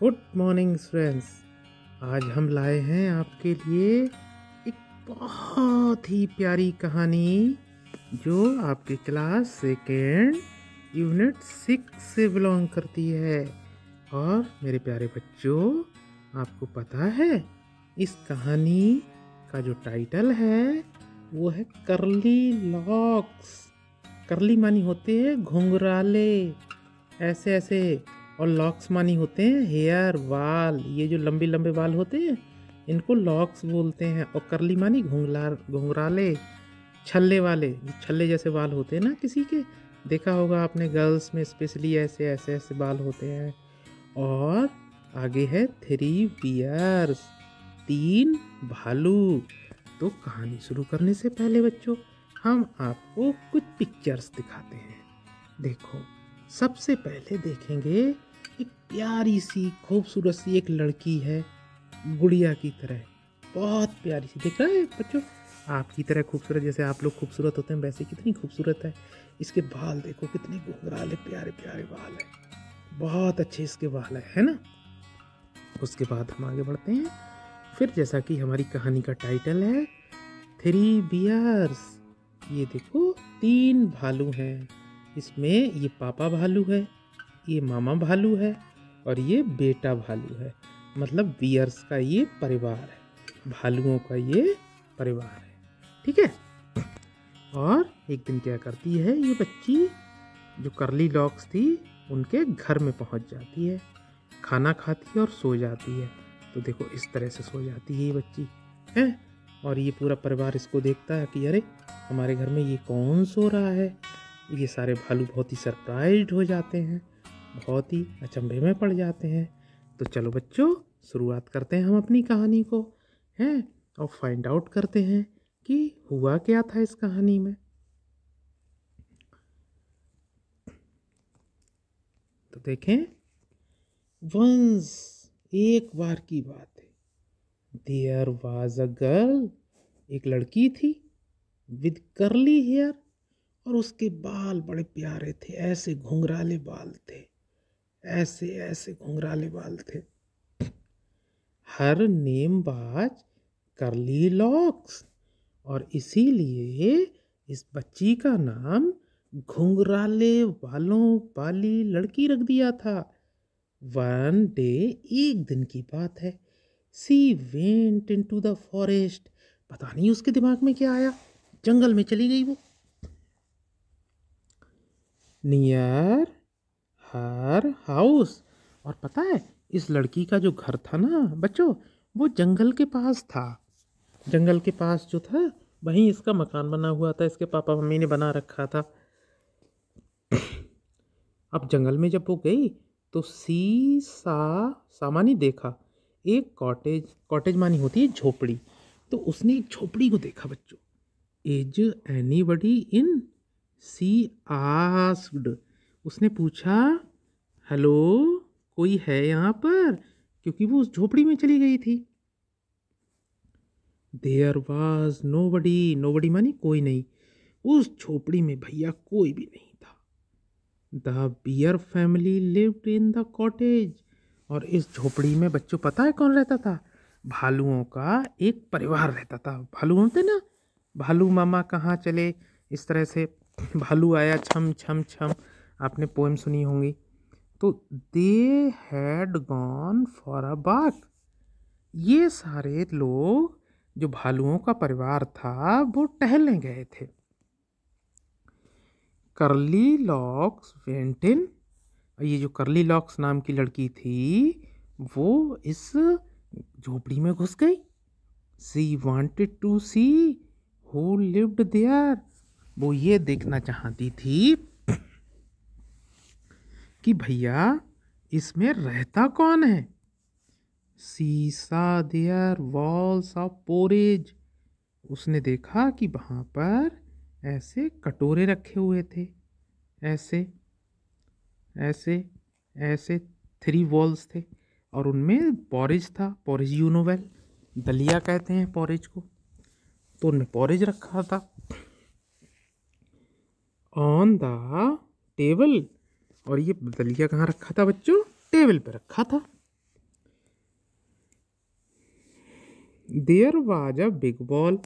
Good morning friends. आज हम लाए हैं आपके लिए एक बहुत ही प्यारी कहानी जो आपके क्लास सेकेंड यूनिट सिक्स से बिलोंग करती है। और मेरे प्यारे बच्चों, आपको पता है, इस कहानी का जो टाइटल है, वो है करली लॉक्स। करली मानी होते हैं घुंघराले। ऐसे ऐसे और लॉक्स मानी होते हैं हेयर वाल ये जो लंबे लंबे बाल होते हैं, इनको लॉक्स बोलते हैं और करली मानी घुंघला घुंघराले, छल्ले वाले छल्ले जैसे बाल होते हैं ना किसी के? देखा होगा आपने गर्ल्स में स्पेशली ऐसे ऐसे ऐसे बाल होते हैं। और आगे है थ्री बियर्स तीन भालू। तो कहानी शुरू करने से पहले बच्चों, हम आपको कुछ पिक्चर्स दिखाते हैं। देखो, सबसे पहले देखेंगे एक प्यारी सी, खूबसूरत सी एक लड़की है, गुड़िया की तरह। बहुत प्यारी सी। देख रहे हैं बच्चों? आपकी तरह खूबसूरत, जैसे आप लोग खूबसूरत होते हैं, वैसे कितनी खूबसूरत है। इसके बाल देखो, कितने घुंघराले, प्यारे प्यारे बाल है। बहुत अच्छे इसके बाल है है ना? उसके बाद हम आगे बढ़ते हैं। फिर जैसा कि हमारी कहानी का टाइटल है, थ्री बियर्स। ये देखो, तीन भालू हैं। इसमें ये पापा भालू है। ये मामा भालू है और ये बेटा भालू है। मतलब बियर्स का ये परिवार है। भालुओं का ये परिवार है। ठीक है? और एक दिन क्या करती है ये बच्ची? जो करली लॉक्स थी, उनके घर में पहुँच जाती है। खाना खाती है और सो जाती है। तो देखो इस तरह से सो जाती है ये बच्ची। है? और ये पूरा परिवार इसको देखता है कि अरे, हमारे घर में ये कौन सो रहा है? ये सारे भालू बहुत ही सरप्राइज़ हो जाते हैं। बहुत ही अचंभे में पड़ जाते हैं। तो चलो बच्चों, शुरुआत करते हैं हम अपनी कहानी को, हैं? और फाइंड आउट करते हैं कि हुआ क्या था इस कहानी में। तो देखें वंस एक बार की बात है। देयर वाज अ गर्ल एक लड़की थी विद करली हेयर और उसके बाल बड़े प्यारे थे, ऐसे घुंघराले बाल थे। ऐसे ऐसे घुंघराले बाल थे। हर नेम बाज कर ली लॉक्स और इसीलिए इस बच्ची का नाम घुंघराले बालों वाली लड़की रख दिया था। वन डे एक दिन की बात है। She went in to the forest. पता नहीं उसके दिमाग में क्या आया। जंगल में चली गई वो। Near her house. और पता है, इस लड़की का जो घर था ना, बच्चों, वो जंगल के पास था। जंगल के पास जो था, वहीं इसका मकान बना हुआ था, इसके पापा मम्मी ने बना रखा था। अब जंगल में जब वो गई तो सी सा सामानी देखा। एक कॉटेज कॉटेज मानी होती है झोपड़ी। तो उसने एक झोपड़ी को देखा बच्चों। Is anybody in she asked. उसने पूछा, हेलो, कोई है यहाँ पर? क्योंकि वो उस झोपड़ी में चली गई थी। There was nobody nobody मानी कोई नहीं। उस झोपड़ी में भैया कोई भी नहीं था। The bear family lived in the cottage और इस झोपड़ी में बच्चों पता है कौन रहता था? भालुओं का एक परिवार रहता था। भालू होते ना? भालू मामा कहाँ चले? इस तरह से भालू आया छम छम छम। आपने पोएम सुनी होंगी। तो they had gone for a walk ये सारे लोग, जो भालुओं का परिवार था, वो टहलने गए थे। करली लॉक्स वेंटिन ये जो करली लॉक्स नाम की लड़की थी, वो इस झोपड़ी में घुस गई। She wanted to see who lived there वो ये देखना चाहती थी कि भैया, इसमें रहता कौन है? सीसा, देयर वॉल्स ऑफ़ पोरेज। उसने देखा कि वहाँ पर ऐसे कटोरे रखे हुए थे। ऐसे ऐसे ऐसे थ्री वॉल्स थे और उनमें पॉरेज था पॉरेज यू नो वेल दलिया कहते हैं पॉरेज को। तो उनमें पॉरेज रखा था। ऑन द टेबल और ये दलिया कहाँ रखा था बच्चों? टेबल पे रखा था। There was a big bowl.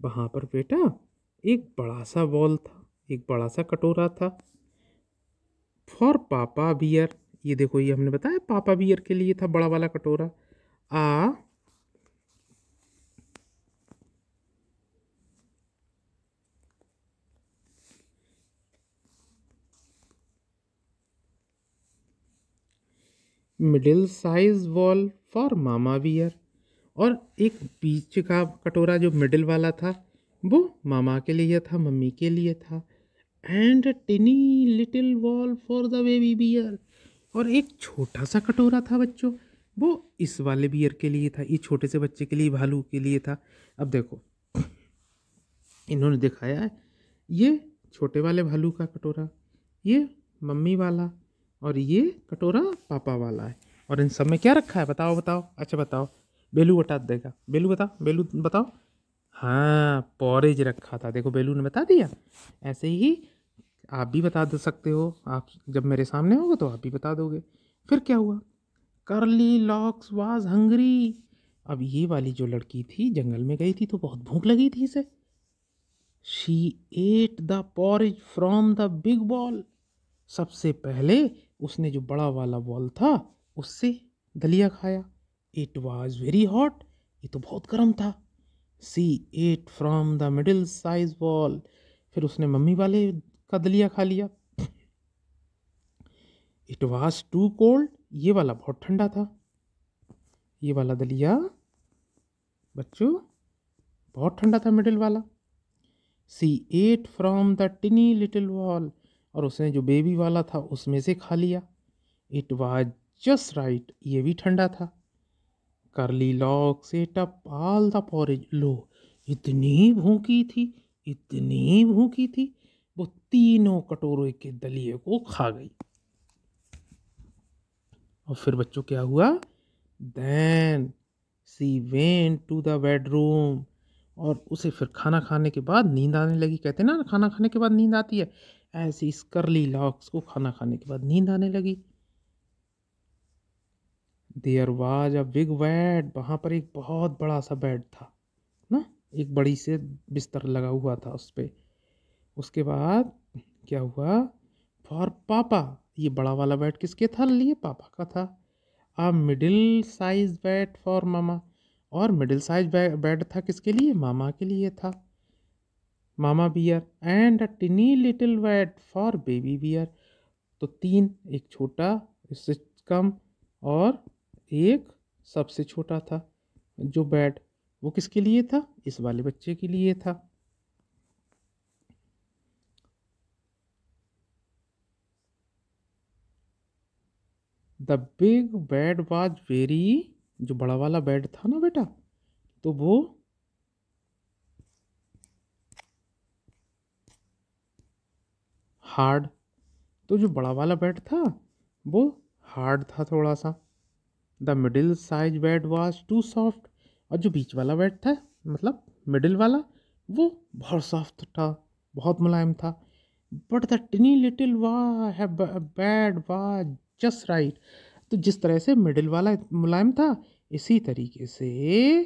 वहाँ पर बेटा एक बड़ा सा बॉल था, एक बड़ा सा कटोरा था। फॉर पापा बियर ये देखो ये हमने बताया पापा बियर के लिए था बड़ा वाला कटोरा। A middle size bowl for mama bear और एक बीच का कटोरा जो मिडिल वाला था, वो मामा के लिए था, मम्मी के लिए था। And tiny little bowl for the baby bear और एक छोटा सा कटोरा था बच्चों, वो इस वाले बियर के लिए था ये छोटे से बच्चे के लिए, भालू के लिए था। अब देखो, इन्होंने दिखाया है, ये छोटे वाले भालू का कटोरा, ये मम्मी वाला और ये कटोरा पापा वाला है। और इन सब में क्या रखा है? बताओ बताओ। अच्छा बताओ। बेलू बता देगा। बेलू बता बेलू बताओ। हाँ पॉरेज रखा था। देखो, बेलू ने बता दिया। ऐसे ही आप भी बता दे, सकते हो। आप जब मेरे सामने होगा तो आप भी बता दोगे। फिर क्या हुआ? करली लॉक्स वाज हंगरी अब ये वाली जो लड़की थी, जंगल में गई थी तो बहुत भूख लगी थी इसे। She ate the porridge from the big bowl सबसे पहले उसने जो बड़ा वाला बॉल था, उससे दलिया खाया। इट वॉज़ वेरी हॉट ये तो बहुत गर्म था। She ate from the middle size bowl फिर उसने मम्मी वाले का दलिया खा लिया। इट वॉज़ टू कोल्ड ये वाला बहुत ठंडा था। ये वाला दलिया, बच्चों, बहुत ठंडा था मिडिल वाला। She ate from the tiny little bowl और उसने जो बेबी वाला था उसमें से खा लिया। इट वॉज़ जस्ट राइट ये भी ठंडा था। करली लॉक से टप आल द पॉरेज लो, इतनी भूखी थी, इतनी भूखी थी, वो तीनों कटोरे के दलिए को खा गई। और फिर बच्चों, क्या हुआ? Then she went to the bedroom और उसे फिर खाना खाने के बाद नींद आने लगी। कहते ना, खाना खाने के बाद नींद आती है। ऐसी इस करली लॉक्स को खाना खाने के बाद नींद आने लगी। There was a big bed, वहाँ पर एक बहुत बड़ा सा बेड था, ना? एक बड़ी से बिस्तर लगा हुआ था उस पर उसके बाद क्या हुआ? फॉर पापा, ये बड़ा वाला बेड किसके था? लिए पापा का था। A middle size bed for mama, और मिडिल साइज़ बेड था किसके लिए? मामा के लिए था। Mama bear and a tiny little bed for baby bear. तो तीन, एक छोटा, इससे कम और एक सबसे छोटा था। जो बेड वो किसके लिए था? इस वाले बच्चे के लिए था। The big bed was very, जो बड़ा वाला बेड था ना बेटा तो वो हार्ड। तो जो बड़ा वाला बेड था, वो हार्ड था थोड़ा सा। The middle size bed was too soft और जो बीच वाला बेड था मतलब मिडिल वाला, वो बहुत सॉफ्ट था, बहुत मुलायम था। बट द टिनी लिटिल वाह बेड वाज जस्ट राइट। तो जिस तरह से मिडिल वाला मुलायम था, इसी तरीके से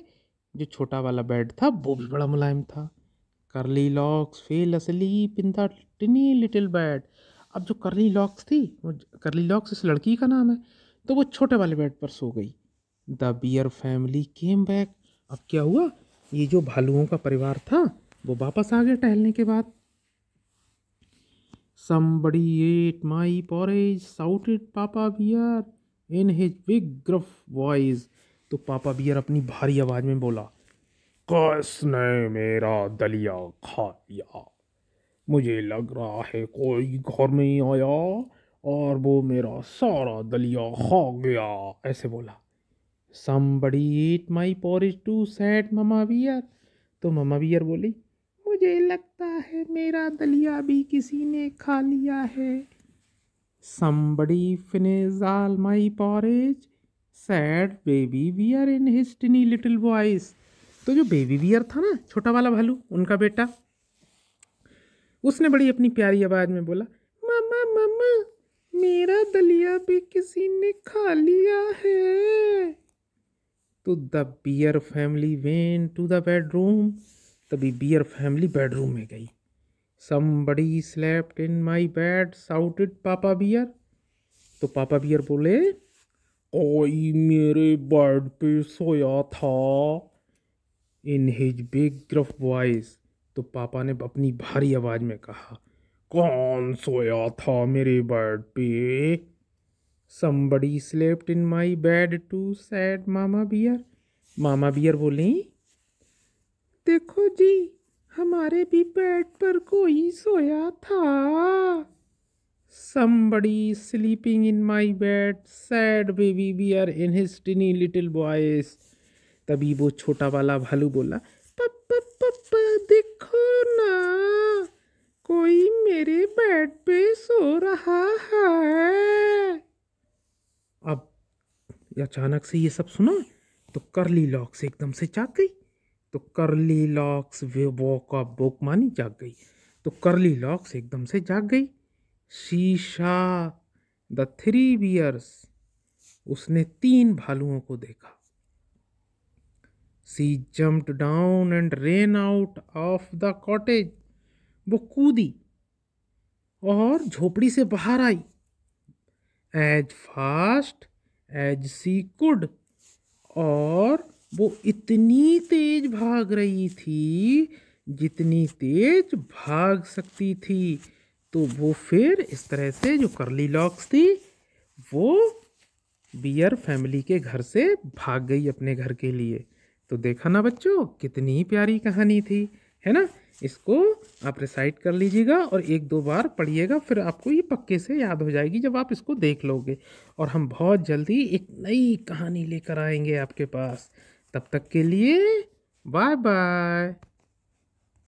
जो छोटा वाला बेड था, वो भी बड़ा मुलायम था। Goldilocks fell asleep in the tiny little bed अब जो करली लॉक्स थी, वो करली लॉक्स इस लड़की का नाम है तो वो छोटे वाले बेड पर सो गई। The bear family came back अब क्या हुआ? ये जो भालुओं का परिवार था, वो वापस आ गया टहलने के बाद। Somebody ate my porridge, shouted, Papa Bear in his big gruff voice तो पापा बियर अपनी भारी आवाज़ में बोला किसने मेरा दलिया खा लिया मुझे लग रहा है कोई घर में ही आया और वो मेरा सारा दलिया खा गया, ऐसे बोला। Somebody eat my porridge too said Mama Bear तो ममा बियर बोली, मुझे लगता है मेरा दलिया भी किसी ने खा लिया है। Somebody finished all my porridge said Baby Bear in his tiny little voice तो जो बेबी बियर था ना, छोटा वाला भालू, उनका बेटा, उसने बड़ी अपनी प्यारी आवाज़ में बोला मम्मा मम्मा मेरा दलिया भी किसी ने खा लिया है। तो the bear family went to the bedroom तभी बियर फैमिली बेडरूम में गई। Somebody slept in my bed shouted papa bear तो पापा बियर बोले कोई मेरे बेड पे सोया था। In his big gruff voice तो पापा ने अपनी भारी आवाज़ में कहा, कौन सोया था मेरे बेड पे? Somebody slept in my bed too said Mama Bear Mama Bear बोली, देखो जी, हमारे भी बेड पर कोई सोया था। Somebody sleeping in my bed sad baby bear in his tiny little तभी वो छोटा वाला भालू बोला पप्पा पप्पा देखो ना, कोई मेरे बेड पे सो रहा है। अब अचानक से ये सब सुना तो करली लॉक्स एकदम से जाग गई। तो करली लॉक्स वे वॉक ऑफ़ बुक मानी जाग गई। तो करली लॉक्स एकदम से जाग गई। शीशा द थ्री बियर्स उसने तीन भालुओं को देखा। She jumped down and ran out of the cottage वो कूदी और झोपड़ी से बाहर आई। As fast as she could और वो इतनी तेज भाग रही थी, जितनी तेज भाग सकती थी। तो वो फिर इस तरह से जो करली लॉक्स थी, वो बियर फैमिली के घर से भाग गई अपने घर के लिए। तो देखा ना बच्चों, कितनी प्यारी कहानी थी, है ना? इसको आप रिसाइट कर लीजिएगा और एक दो बार पढ़िएगा, फिर आपको ये पक्के से याद हो जाएगी जब आप इसको देख लोगे। और हम बहुत जल्दी एक नई कहानी लेकर आएँगे आपके पास। तब तक के लिए बाय बाय